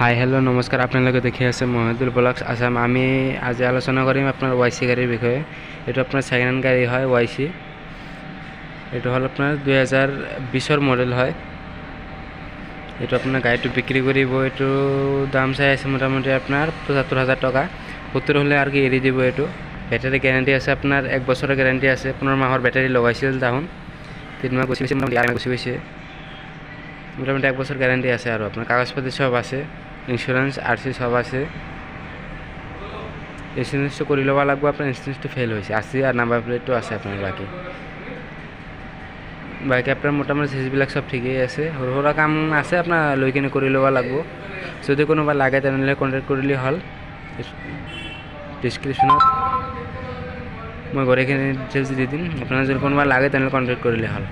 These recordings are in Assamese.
হাই হেল্ল' নমস্কাৰ। আপোনালোকে দেখি আছে মহিদুল ব্লগছ। আছাম আমি আজি আলোচনা কৰিম আপোনাৰ ৱাই চি গাড়ীৰ বিষয়ে। এইটো আপোনাৰ ছেকেণ্ড হেণ্ড গাড়ী হয় ৱাই চি এইটো হ'ল আপোনাৰ দুহেজাৰ বিছৰ মডেল হয়। এইটো আপোনাৰ গাড়ীটো বিক্ৰী কৰিব এইটো দাম চাই আছে মোটামুটি আপোনাৰ পঁচাত্তৰ হাজাৰ টকা। সত্তৰ হ'লে আৰু কি এৰি দিব এইটো। বেটাৰী গেৰাণ্টি আছে আপোনাৰ এক বছৰৰ গেৰাণ্টি আছে। পোন্ধৰ মাহৰ বেটাৰী লগাইছিল তাহোন তিনিমাহ গুচি গৈছে গুচি গৈছে। মোটামুটি এক বছৰ গ্যাৰাণ্টি আছে আৰু আপোনাৰ। কাগজ পাতি চব আছে। ইঞ্চুৰেঞ্চ আৰ চি চব আছে। ইঞ্চুৰেঞ্চটো কৰি ল'ব লাগিব আপোনাৰ ইঞ্চুৰেঞ্চটো ফেইল হৈছে। আছে আৰু নাম্বাৰ প্লেটটো আছে আপোনাৰ বাকী। বাকী আপোনাৰ মোটামুটি চিজবিলাক চব ঠিকেই আছে। সৰু সুৰা কাম আছে আপোনাৰ লৈ কিনে কৰি ল'ব লাগিব। যদি কোনোবা লাগে তেনেহ'লে কণ্টেক্ট কৰিলে হ'ল। ডিছক্ৰিপশ্যনত মই গোটেইখিনি ডিটেইলছ দি দিম। আপোনাৰ যদি কোনোবা লাগে তেনেহ'লে কণ্টেক্ট কৰিলে হ'ল।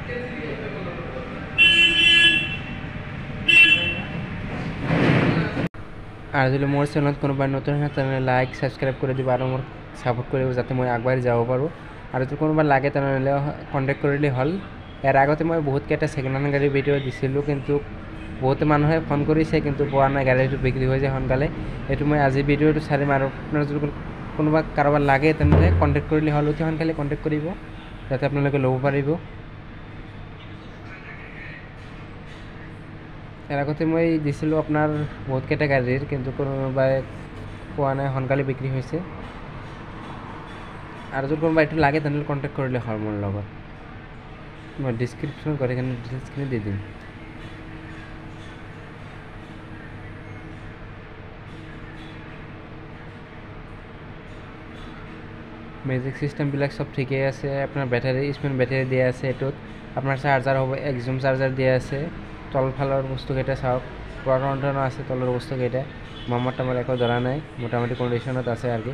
আৰু যদি মোৰ চেনেলত কোনোবাই নতুন হয় তেনেহ'লে লাইক ছাবস্ক্ৰাইব কৰি দিব আৰু মোৰ ছাপোৰ্ট কৰিব যাতে মই আগবাঢ়ি যাব পাৰোঁ। আৰু যদি কোনোবা লাগে তেনেহ'লে কণ্টেক্ট কৰিলেই হ'ল। ইয়াৰ আগতে মই বহুতকেইটা ছেকেণ্ড হেণ্ড গাড়ীৰ ভিডিঅ' দিছিলোঁ কিন্তু বহুতে মানুহে ফোন কৰিছে কিন্তু পোৱা নাই গাড়ীটো বিক্ৰী হৈ যায় সোনকালে। এইটো মই আজি ভিডিঅ'টো চাৰিম আৰু আপোনাৰ যদি কোনোবা কাৰোবাৰ লাগে তেনেহ'লে কণ্টেক্ট কৰিলে হ'ল। অতি সোনকালে কণ্টেক্ট কৰিব যাতে আপোনালোকে ল'ব পাৰিব। ইয়াৰ আগতে মই দিছিলোঁ আপোনাৰ বহুতকেইটা গাড়ীৰ কিন্তু কোনোবাই পোৱা নাই সোনকালে বিক্ৰী হৈছে। আৰু যদি কোনোবা এইটো লাগে তেনেহ'লে কণ্টেক্ট কৰিলে হ'ল মোৰ লগত। মই ডিছক্ৰিপশ্যনত গোটেইখিনি ডিটেইলছখিনি দি দিম। মেজিক চিষ্টেমবিলাক চব ঠিকেই আছে আপোনাৰ বেটাৰী স্মেল বেটাৰী দিয়া আছে এইটোত। আপোনাৰ চাৰ্জাৰ হ'ব একজুম চাৰ্জাৰ দিয়া আছে। তলফালৰ বস্তুকেইটা চাওক পুৰা কণ্ডিশ্যনত আছে তলৰ বস্তুকেইটা। মামত টামত একো ধৰা নাই মোটামুটি কণ্ডিশ্যনত আছে আৰু কি।